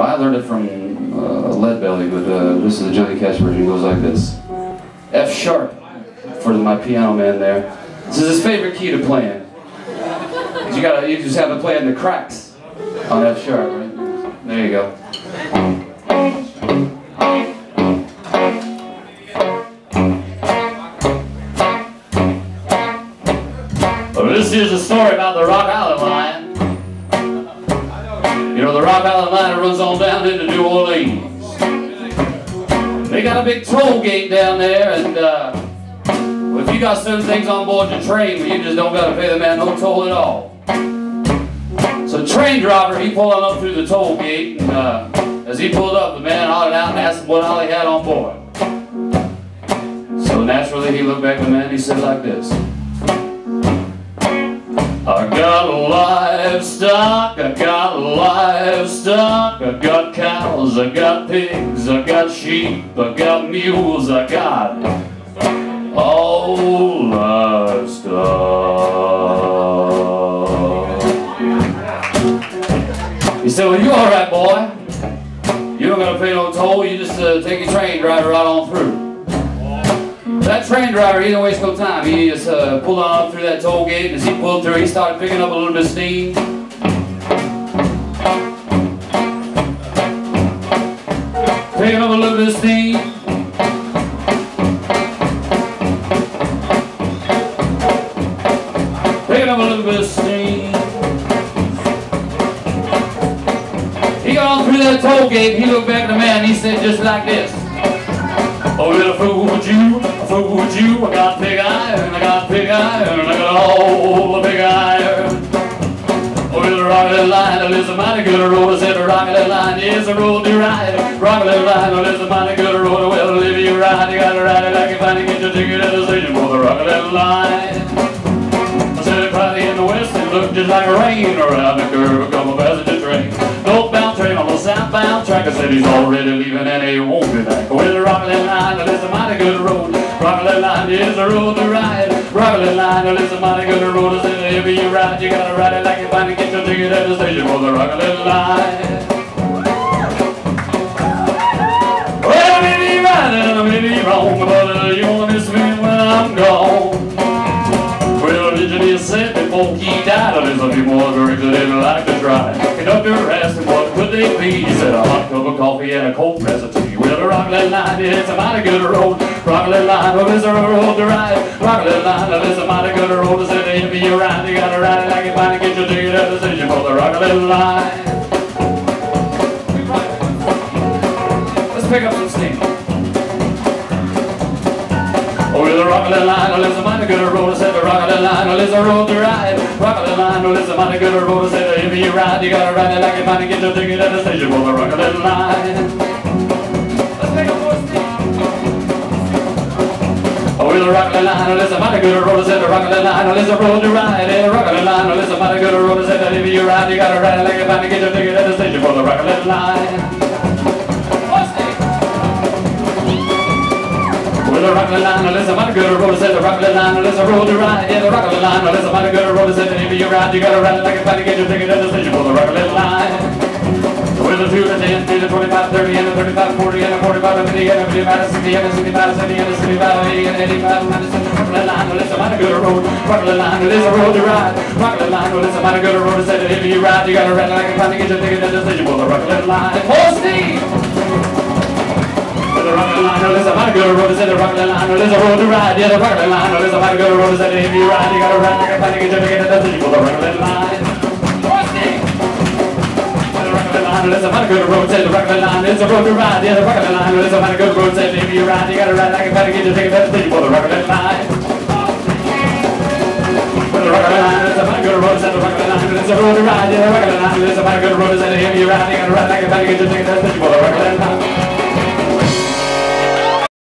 I learned it from uh, Lead Belly, but uh, this is the Johnny Cash version. It goes like this. F sharp for my piano man there. This is his favorite key to playing. You gotta, you just have to play in the cracks on F sharp. Right? There you go. This is a story about the Rock Island Line. The Rock Island Line runs on down into New Orleans. They got a big toll gate down there, and uh, if you got certain things on board your train, you just don't got to pay the man no toll at all. So train driver, he pulled on up through the toll gate, and uh, as he pulled up, the man hollered out and asked him what all he had on board. So naturally, he looked back at the man and he said like this. I got livestock, I got livestock, I got cows, I got pigs, I got sheep, I got mules, I got all livestock. He said, well, you all right, boy. You don't gotta pay no toll, you just uh, take your train driver right on through. That train driver, he didn't waste no time. He just uh, pulled up through that toll gate, and as he pulled through, he started picking up a little bit of steam. Picking up a little bit of steam. Picking up a little bit of steam. He got on through that toll gate, he looked back at the man, and he said just like this. Oh, little fool with you, fool you. I got big iron, I got big iron, I got all the big iron. Oh, little Rock Island line, there's a mighty good road. I said the Rock Island line is a road to ride. Rock Island line, there's a mighty good road. Well, if you ride, you gotta ride it like you to get your ticket at the station for the Rock Island line. I said it cloudy in the west, it looked just like rain around the curve. A passenger train, northbound track. I said he's already leaving and he won't be back. Well, the Rock Island line, there's a mighty good road. Rock Island line is a road to ride. Rock Island line, there's a mighty good road. I said if you ride, you gotta ride it like you find to get your ticket at the station for the Rock Island line. Well, I may be right and I may be wrong, but you won't miss me when I'm gone. Well, originally said before he died, there's a few more drinks that he'd like to try. Conductor asked him what could they be. He said a hot cup of coffee and a cold press of tea. Well, the Rock Island line, it's a mighty good road. Rock Island line, well, it's a road to ride. Rock Island line, well, it's a mighty good road. I said if you ride, you gotta ride it like you find get your ticket at the station for the Rock Island line. Let's pick up some steam. Oh, the Rock Island line, well, it's a mighty good road. I said the Rock Island line, well, a road to ride. Rock Island line, well, it's a good road. I said if you ride, you gotta ride it like find to get your ticket at the station for the Rock Island line. Let's pick up more steam. Oh, the line, well, it's a good road. I said the Rock Island line, well, it's a road to ride. Yeah, the Rock Island line, well, it's a good road. I said if you ride, you gotta ride it like you find to get the Rock Island line, well, it's a mighty good road. I said the Rock Island line, it's a road to ride. Yeah, the Rock Island line, well, it's a mighty good road. I said if you ride, you gotta ride it like find to get your ticket at the station for the Rock Island line. With a 2 to 10, 3 to 25, 30, and a 35, 40, and a 45, and a 50, and a 55, 60, and a 65, 70, and a 75, 80, and 85, 97, Rock Island line, well, it's a mighty good road. Rock Island line, it's a road to ride. Rock Island line, well, it's a mighty good road. I said if you ride, you gotta ride it like find to get your ticket at the station for the Rock Island line. More steam! The Rock Island line, it's a mighty good road. I said the Rock Island line, it's a road to ride. Yeah, the Rock Island line, it's a mighty good road. I said if you ride, you gotta ride like you find to get your ticket at the station for the Rock Island line. More steam! The Rock Island line, it's a mighty good road. Said the Rock Island line, it's a road to ride. Yeah, the Rock Island line, it's a mighty good road. Said if you ride, you gotta ride like you find to get your ticket at the for the Rock Island line. The Rock Island line, it's a mighty good road. Said the Rock Island line, it's a road to ride. Yeah, the Rock Island line, it's a mighty good road. Said if you ride, you gotta ride like you find to get your ticket at the for the Rock Island line.